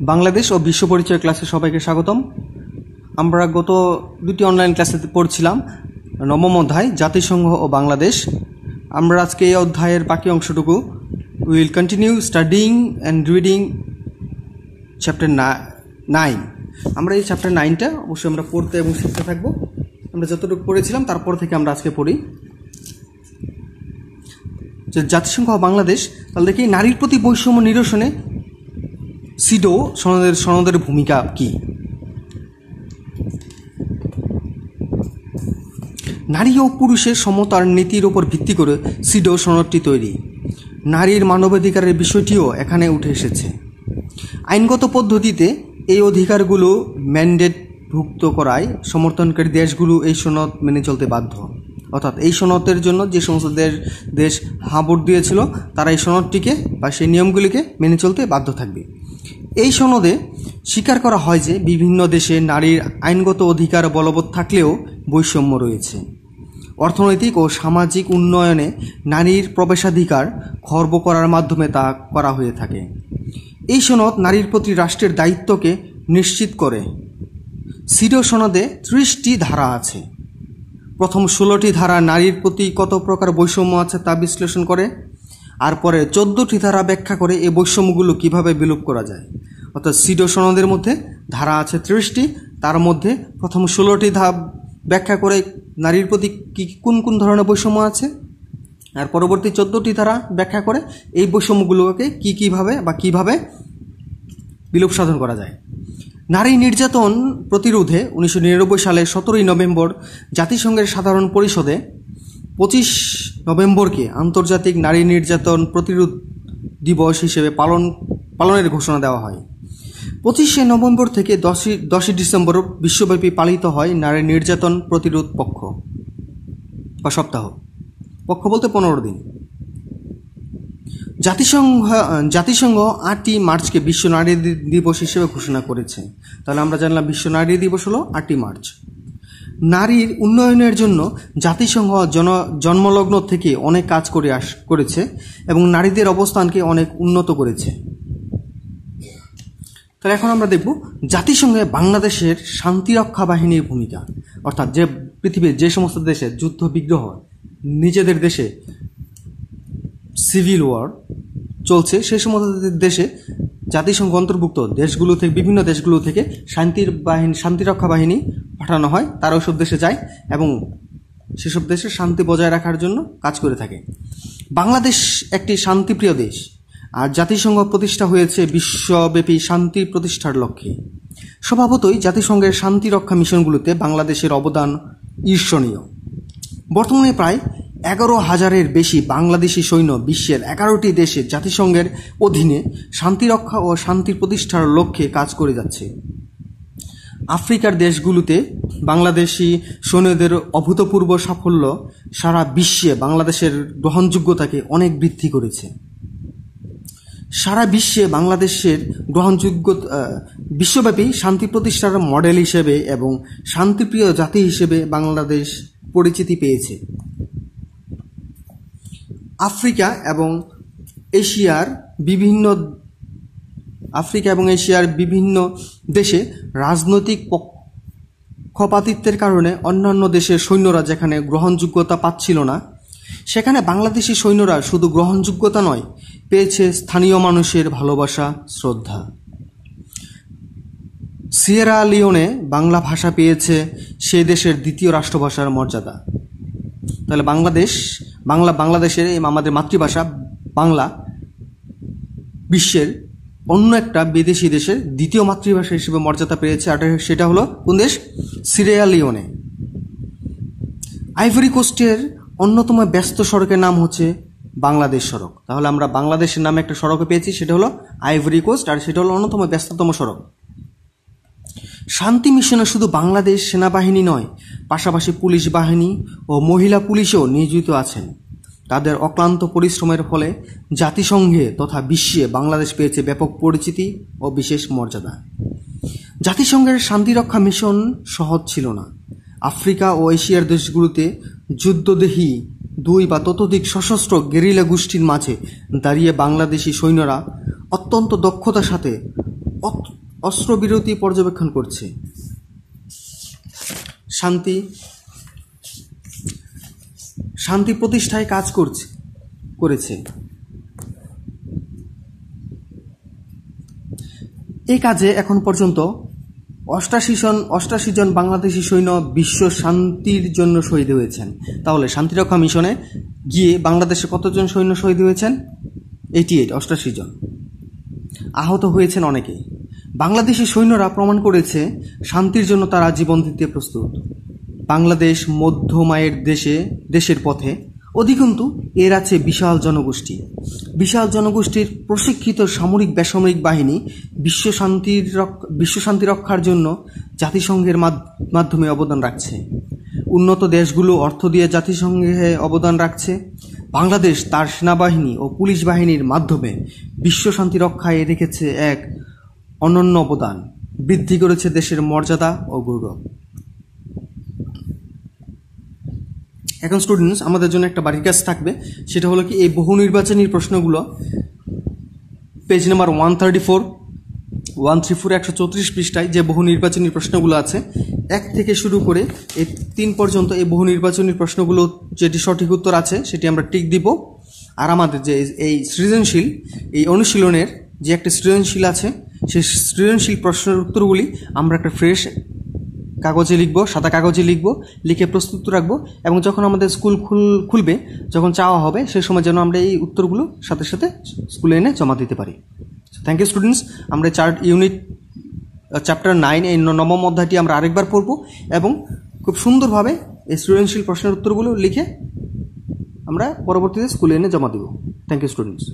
বাংলাদেশ ও বিশ্ব পরিচয় ক্লাসে সবাইকে স্বাগতম। আমরা গত দুটি অনলাইন ক্লাসে পড়ছিলাম নবম অধ্যায়, জাতিসংঘ ও বাংলাদেশ। আমরা আজকে এই অধ্যায়ের বাকি অংশটুকু will continue studying and reading chapter nine আমরা এই চ্যাপ্টার নাইনটা অবশ্যই আমরা পড়তে এবং শিখতে থাকব। আমরা যতটুকু পড়েছিলাম তারপর থেকে আমরা আজকে পড়ি। যে জাতিসংঘ বাংলাদেশ, তাহলে দেখি নারীর প্রতি বৈষম্য নিরসনে সিডো সনদের সনদের ভূমিকা কি? নারী ও পুরুষের সমতার নীতির উপর ভিত্তি করে সিডো সনদটি তৈরি। নারীর মানবাধিকারের বিষয়টিও এখানে উঠে এসেছে। আইনগত পদ্ধতিতে এই অধিকারগুলো ম্যান্ডেটভুক্ত করায় সমর্থনকারী দেশগুলো এই সনদ মেনে চলতে বাধ্য। অর্থাৎ এই সনদের জন্য যে সমস্ত দেশ দেশ হাবুট দিয়েছিল, তারা এই সনদটিকে বা সেই নিয়মগুলিকে মেনে চলতে বাধ্য থাকবে। এই সনদে স্বীকার করা হয় যে বিভিন্ন দেশে নারীর আইনগত অধিকার বলবৎ থাকলেও বৈষম্য রয়েছে। অর্থনৈতিক ও সামাজিক উন্নয়নে নারীর প্রবেশাধিকার খর্ব করার মাধ্যমে তা করা হয়ে থাকে। এই সনদ নারীর প্রতি রাষ্ট্রের দায়িত্বকে নিশ্চিত করে। সিডো সনদে ত্রিশটি ধারা আছে। প্রথম ষোলোটি ধারা নারীর প্রতি কত প্রকার বৈষম্য আছে তা বিশ্লেষণ করে, আর পরে চোদ্দোটি ধারা ব্যাখ্যা করে এই বৈষম্যগুলো কীভাবে বিলোপ করা যায়। অর্থাৎ সিডো সনদের মধ্যে ধারা আছে ত্রিশটি। তার মধ্যে প্রথম ষোলোটি ধাপ ব্যাখ্যা করে নারীর প্রতি কী কোন কোন ধরনের বৈষম্য আছে? আর পরবর্তী চোদ্দোটি ধারা ব্যাখ্যা করে এই বৈষম্যগুলোকে কী কীভাবে বা কীভাবে বিলোপ সাধন করা যায়। নারী নির্যাতন প্রতিরোধে উনিশশো নিরানব্বই সালে সতেরোই নভেম্বর জাতিসংঘের সাধারণ পরিষদে পঁচিশ নভেম্বরকে আন্তর্জাতিক নারী নির্যাতন প্রতিরোধ দিবস হিসেবে পালন, পালনের ঘোষণা দেওয়া হয়। পঁচিশে নভেম্বর থেকে দশই দশই ডিসেম্বর বিশ্বব্যাপী পালিত হয় নারী নির্যাতন প্রতিরোধ পক্ষ বা সপ্তাহ। পক্ষ বলতে পনেরো দিন। জাতিসংঘ জাতিসংঘ আটই মার্চকে বিশ্ব নারী দিবস হিসেবে ঘোষণা করেছে। তাহলে আমরা জানলাম বিশ্ব নারী দিবস হলো আটই মার্চ। নারীর উন্নয়নের জন্য জাতিসংঘ জন, জন্মলগ্ন থেকে অনেক কাজ করে আস, করেছে এবং নারীদের অবস্থানকে অনেক উন্নত করেছে। তাহলে এখন আমরা দেখব জাতিসংঘে বাংলাদেশের শান্তিরক্ষা বাহিনীর ভূমিকা। অর্থাৎ যে পৃথিবীর যে সমস্ত দেশে যুদ্ধ বিগ্রহ, নিজেদের দেশে সিভিল ওয়ার চলছে, সেই সমস্ত দেশে জাতিসংঘ অন্তর্ভুক্ত দেশগুলো থেকে, বিভিন্ন দেশগুলো থেকে শান্তির বাহিনী শান্তিরক্ষা বাহিনী পাঠানো হয়। তারা ওইসব দেশে যায় এবং সেসব দেশে শান্তি বজায় রাখার জন্য কাজ করে থাকে। বাংলাদেশ একটি শান্তিপ্রিয় দেশ। আর জাতিসংঘ প্রতিষ্ঠা হয়েছে বিশ্বব্যাপী শান্তি প্রতিষ্ঠার লক্ষ্যে। স্বভাবতই জাতিসংঘের শান্তি রক্ষা মিশনগুলোতে বাংলাদেশের অবদান ঈর্ষণীয়। বর্তমানে প্রায় এগারো হাজারের বেশি বাংলাদেশি সৈন্য বিশ্বের এগারোটি দেশে জাতিসংঘের অধীনে শান্তিরক্ষা ও শান্তি প্রতিষ্ঠার লক্ষ্যে কাজ করে যাচ্ছে। আফ্রিকার দেশগুলোতে বাংলাদেশি সৈন্যদের অভূতপূর্ব সাফল্য সারা বিশ্বে বাংলাদেশের গ্রহণযোগ্যতাকে অনেক বৃদ্ধি করেছে। সারা বিশ্বে বাংলাদেশের গ্রহণযোগ্য বিশ্বব্যাপী শান্তি প্রতিষ্ঠার মডেল হিসেবে এবং শান্তিপ্রিয় জাতি হিসেবে বাংলাদেশ পরিচিতি পেয়েছে। আফ্রিকা এবং এশিয়ার বিভিন্ন, আফ্রিকা এবং এশিয়ার বিভিন্ন দেশে রাজনৈতিক পক্ষপাতিত্বের কারণে অন্যান্য দেশের সৈন্যরা যেখানে গ্রহণযোগ্যতা পাচ্ছিল না, সেখানে বাংলাদেশি সৈন্যরা শুধু গ্রহণযোগ্যতা নয় পেয়েছে স্থানীয় মানুষের ভালোবাসা, শ্রদ্ধা। সিয়েরা লিওনে বাংলা ভাষা পেয়েছে সে দেশের দ্বিতীয় রাষ্ট্রভাষার মর্যাদা। তাহলে বাংলাদেশ, বাংলা, বাংলাদেশের আমাদের মাতৃভাষা বাংলা, বিশ্বের অন্য একটা বিদেশি দেশের দ্বিতীয় মাতৃভাষা হিসেবে মর্যাদা পেয়েছে আর সেটা হলো কোন দেশ? Syria, Leone. আইভরি কোস্টের অন্যতম ব্যস্ত সড়কের নাম হচ্ছে বাংলাদেশ সড়ক। তাহলে আমরা বাংলাদেশের নামে একটা সড়কে পেয়েছি, সেটা হলো আইভরি কোস্ট আর সেটা হলো অন্যতম ব্যস্ততম সড়ক। শান্তি মিশনে শুধু বাংলাদেশ সেনাবাহিনী নয়, পাশাপাশি পুলিশ বাহিনী ও মহিলা পুলিশেও নিয়োজিত আছেন। তাদের অক্লান্ত পরিশ্রমের ফলে জাতিসংঘে তথা বিশ্বে বাংলাদেশ পেয়েছে ব্যাপক পরিচিতি ও বিশেষ মর্যাদা। জাতিসংঘের শান্তিরক্ষা মিশন সহজ ছিল না। আফ্রিকা ও এশিয়ার দেশগুলোতে যুদ্ধদেহী দুই বা ততোধিক সশস্ত্র গেরিলা গোষ্ঠীর মাঝে দাঁড়িয়ে বাংলাদেশি সৈন্যরা অত্যন্ত দক্ষতার সাথে অস্ত্রবিরতি পর্যবেক্ষণ করছে। শান্তি। শান্তি প্রতিষ্ঠায় কাজ করছে, করেছে। এই কাজে এখন পর্যন্ত অষ্টাশি জন অষ্টাশি জন বাংলাদেশি সৈন্য বিশ্ব শান্তির জন্য শহীদ হয়েছেন। তাহলে শান্তিরক্ষা মিশনে গিয়ে বাংলাদেশে কতজন সৈন্য শহীদ হয়েছেন? এইটি এইট অষ্টাশি জন। আহত হয়েছেন অনেকে বাংলাদেশি সৈন্যরা প্রমাণ করেছে শান্তির জন্য তারা জীবন দিতে প্রস্তুত। বাংলাদেশ মধ্যমায়ের দেশে দেশের পথে অধিকন্তু এর আছে বিশাল জনগোষ্ঠী। বিশাল জনগোষ্ঠীর প্রশিক্ষিত সামরিক বেসামরিক বাহিনী বিশ্ব শান্তির বিশ্ব শান্তি রক্ষার জন্য জাতিসংঘের মাধ- মাধ্যমে অবদান রাখছে। উন্নত দেশগুলো অর্থ দিয়ে জাতিসংঘে অবদান রাখছে। বাংলাদেশ তার সেনাবাহিনী ও পুলিশ বাহিনীর মাধ্যমে বিশ্ব শান্তি রক্ষায় রেখেছে এক অনন্য অবদান। বৃদ্ধি করেছে দেশের মর্যাদা ও গৌরব। এখন স্টুডেন্টস আমাদের জন্য একটা বাড়ির কাজ থাকবে। সেটা হলো কি, এই বহু নির্বাচনী প্রশ্নগুলো page number one thirty four one three four একশো চৌত্রিশ পৃষ্ঠায় যে বহু নির্বাচনী প্রশ্নগুলো আছে, এক থেকে শুরু করে এই তিন পর্যন্ত এই বহু নির্বাচনী প্রশ্নগুলো যেটি সঠিক উত্তর আছে, সেটি আমরা টিক দিব। আর আমাদের যে এই সৃজনশীল, এই অনুশীলনের যে একটা সৃজনশীল আছে, সেই সৃজনশীল প্রশ্নের উত্তরগুলি আমরা একটা ফ্রেশ কাগজে লিখব, সাদা কাগজে লিখব, লিখে প্রস্তুত রাখব এবং যখন আমাদের স্কুল খুল, খুলবে, যখন চাওয়া হবে সেই সময় যেন আমরা এই উত্তরগুলো সাথে সাথে স্কুলে এনে জমা দিতে পারি। থ্যাংক ইউ স্টুডেন্টস আমরা চার ইউনিট চ্যাপ্টার নাইন এই নবম অধ্যায়টি আমরা আরেকবার পড়ব এবং খুব সুন্দরভাবে এই সৃজনশীল প্রশ্নের উত্তরগুলো লিখে আমরা পরবর্তীতে স্কুলে এনে জমা দেব। Thank you students